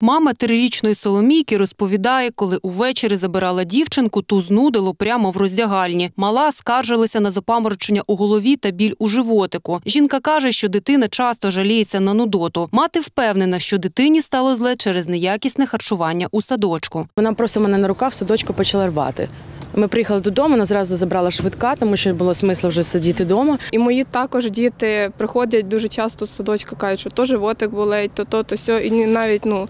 Мама трирічної Соломійки розповідає, коли увечері забирала дівчинку, ту знудило прямо в роздягальні. Мала скаржилася на запаморочення у голові та біль у животику. Жінка каже, що дитина часто жаліється на нудоту. Мати впевнена, що дитині стало зле через неякісне харчування у садочку. Вона просто мене на руках в садочку почала рвати. Ми приїхали додому, нас зразу забрала швидка, тому що було смисла вже сидіти вдома. І мої також діти приходять дуже часто з садочка, кажуть, що то животик болить, то то, то сьо. І навіть ну,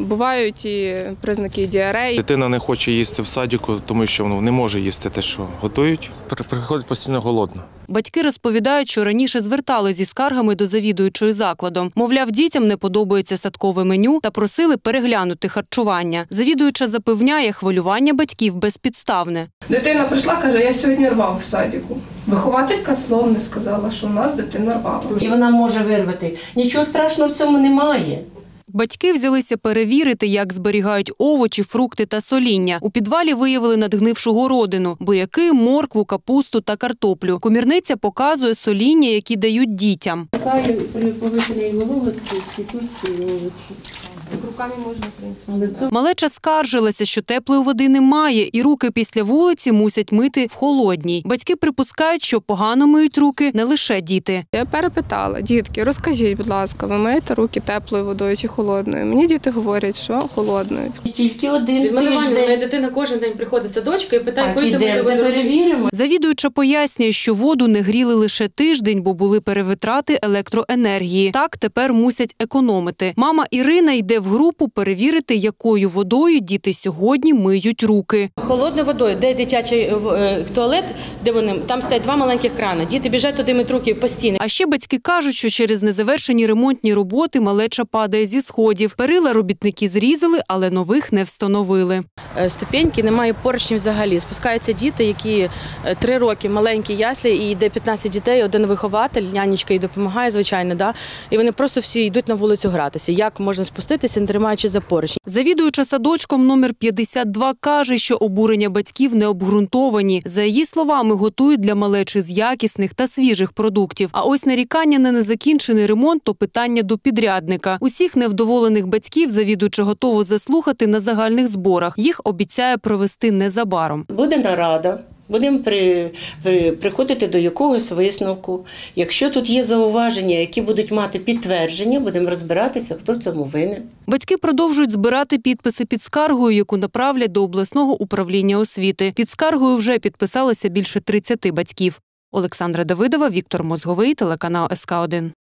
бувають і признаки діареї. Дитина не хоче їсти в садіку, тому що ну, не може їсти те, що готують. При- Приходить постійно голодна. Батьки розповідають, що раніше звертали зі скаргами до завідуючої закладом. Мовляв, дітям не подобається садкове меню та просили переглянути харчування. Завідуюча запевняє, хвилювання батьків безпідставне. Дитина прийшла, каже, я сьогодні рвав в садіку. Вихователька слов не сказала, що у нас дитина рвала. і вона може вирвати. Нічого страшного в цьому немає. Батьки взялися перевірити, як зберігають овочі, фрукти та соління. У підвалі виявили надгнившу городину, буряки, моркву, капусту та картоплю. Комірниця показує соління, які дають дітям. При повищеній вологості цвітуть овочі. Руками можна, в принципі. Малеча скаржилася, що теплої води немає, і руки після вулиці мусять мити в холодній. Батьки припускають, що погано миють руки не лише діти. Я перепитала, дітки, розкажіть, будь ласка, ви миєте руки теплою водою чи холодною? Мені діти говорять, що холодною. тільки один Відмалювання. Моя дитина кожен день приходить садочка і питає, Так, ти перевіримо. Завідуюча пояснює, що воду не гріли лише тиждень, бо були перевитрати електроенергії. Так тепер мусять економити. Мама Ірина йде в групу перевірити, якою водою діти сьогодні миють руки. Холодною водою, де дитячий е, туалет, де вони там стоять два маленьких крани. Діти біжать туди мить руки постійно. А ще батьки кажуть, що через незавершені ремонтні роботи малеча падає зі сходів. Перила робітники зрізали, але нових не встановили. Е, ступеньки, немає поручнів взагалі. Спускаються діти, які е, три роки маленькі яслі, і йде 15 дітей, один вихователь, нянечка їй допомагає, звичайно, да? і вони просто всі йдуть на вулицю гратися. Як можна спуститися, тримаючи за поручні? Завідуюча садочком номер 52 каже, що обурення батьків не обґрунтовані. За її словами, готують для малечі з якісних та свіжих продуктів. А ось нарікання на незакінчений ремонт то питання до підрядника. Усіх невдоволених батьків завідуюча готово заслухати на загальних зборах. Їх обіцяє провести незабаром. Буде нарада. Будемо при, при, приходити до якогось висновку. Якщо тут є зауваження, які будуть мати підтвердження, будемо розбиратися, хто в цьому винен. Батьки продовжують збирати підписи під скаргою, яку направлять до обласного управління освіти. Під скаргою вже підписалося більше 30 батьків. Олександра Давидова, Віктор Мозговий, телеканал СК 1